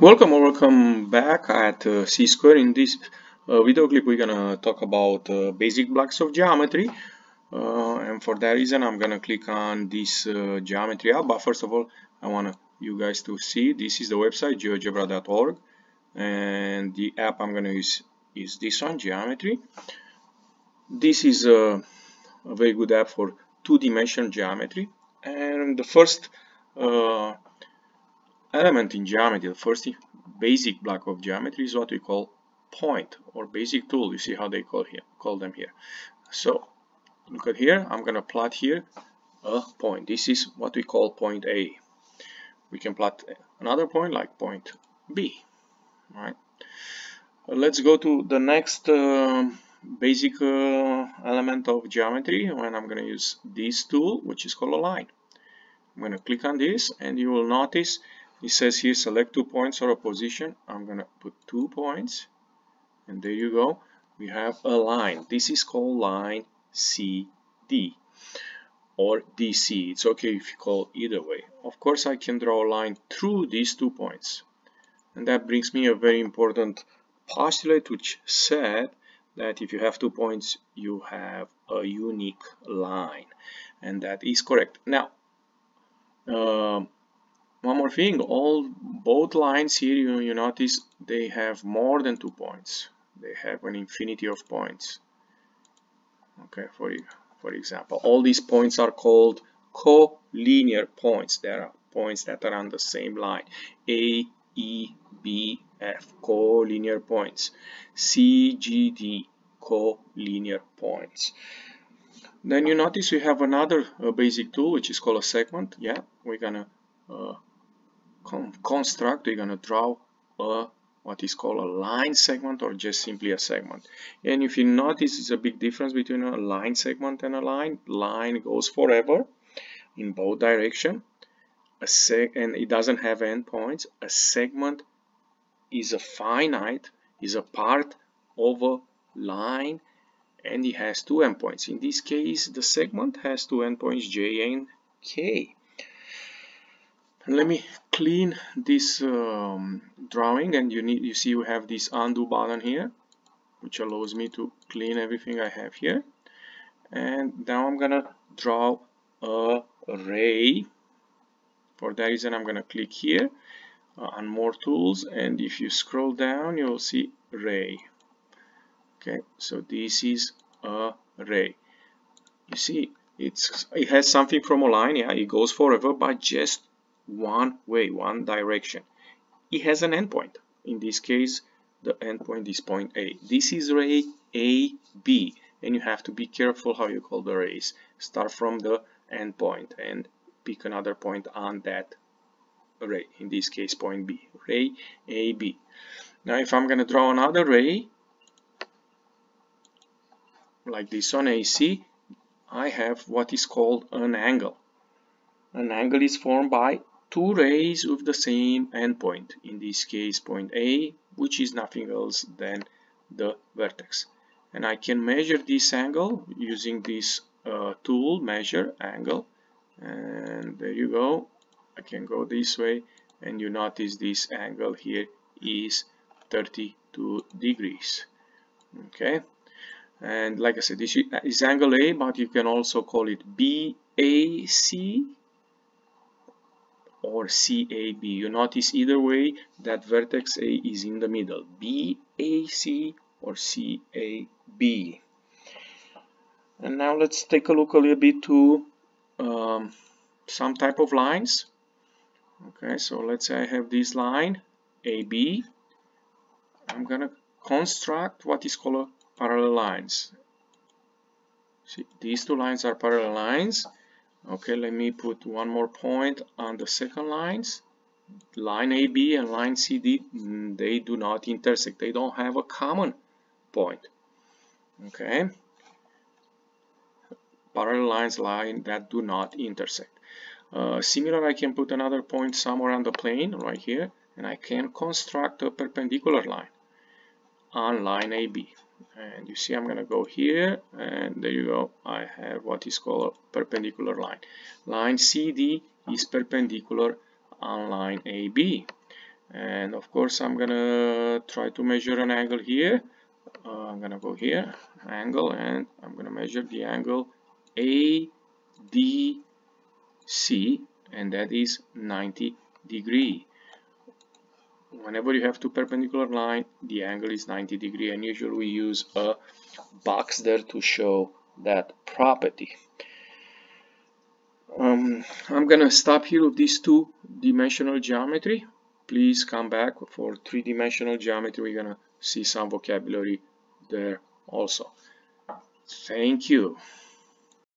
Welcome or welcome back at uh, C-Square. In this uh, video clip we're gonna talk about uh, basic blocks of geometry. Uh, and for that reason I'm gonna click on this uh, geometry app. But first of all I want you guys to see this is the website geogebra.org and the app I'm gonna use is this one geometry. This is a, a very good app for two-dimensional geometry. And the first uh, element in geometry, the first basic block of geometry is what we call point or basic tool. You see how they call here, call them here. So look at here. I'm going to plot here a point. This is what we call point A. We can plot another point like point B. All right. Let's go to the next uh, basic uh, element of geometry when I'm going to use this tool, which is called a line. I'm going to click on this and you will notice it says here select two points or a position. I'm gonna put two points. And there you go. We have a line. This is called line CD or DC it's okay if you call either way. Of course I can draw a line through these two points. And that brings me a very important postulate which said that if you have two points you have a unique line. And that is correct. Now um, one more thing, all both lines here you, you notice they have more than two points. They have an infinity of points. Okay, for for example, all these points are called collinear points. There are points that are on the same line. A, E, B, F, collinear points. C, G, D, collinear points. Then you notice we have another uh, basic tool which is called a segment. Yeah, we're gonna uh, construct, we're going to draw a what is called a line segment or just simply a segment. And if you notice, it's a big difference between a line segment and a line. Line goes forever in both direction. A seg and it doesn't have endpoints. A segment is a finite, is a part of a line and it has two endpoints. In this case, the segment has two endpoints, J and K let me clean this um, drawing and you need you see we have this undo button here which allows me to clean everything I have here. And now I'm gonna draw a ray. For that reason I'm gonna click here uh, on more tools. And if you scroll down you'll see ray. Okay so this is a ray. You see it's it has something from a line. Yeah it goes forever but just one way, one direction. It has an endpoint. In this case, the endpoint is point A. This is ray AB, and you have to be careful how you call the rays. Start from the endpoint and pick another point on that ray. In this case, point B. Ray AB. Now, if I'm going to draw another ray, like this on AC, I have what is called an angle. An angle is formed by two rays with the same endpoint, in this case point A, which is nothing else than the vertex. And I can measure this angle using this uh, tool, measure angle, and there you go. I can go this way, and you notice this angle here is 32 degrees. Okay, and like I said, this is angle A, but you can also call it BAC or CAB. You notice either way that vertex A is in the middle, BAC or CAB. And now let's take a look a little bit to um, some type of lines. Okay, so let's say I have this line AB. I'm gonna construct what is called parallel lines. See, these two lines are parallel lines okay let me put one more point on the second lines. Line AB and line CD mm, they do not intersect. They don't have a common point. Okay. Parallel lines line that do not intersect. Uh, similar I can put another point somewhere on the plane right here and I can construct a perpendicular line on line AB and you see I'm gonna go here and there you go. I have what is called a perpendicular line. Line CD is perpendicular on line AB and of course I'm gonna try to measure an angle here. Uh, I'm gonna go here angle and I'm gonna measure the angle ADC and that is 90 degree whenever you have two perpendicular line the angle is 90 degree and usually we use a box there to show that property. Um, I'm gonna stop here with these two dimensional geometry. Please come back for three-dimensional geometry. We're gonna see some vocabulary there also. Thank you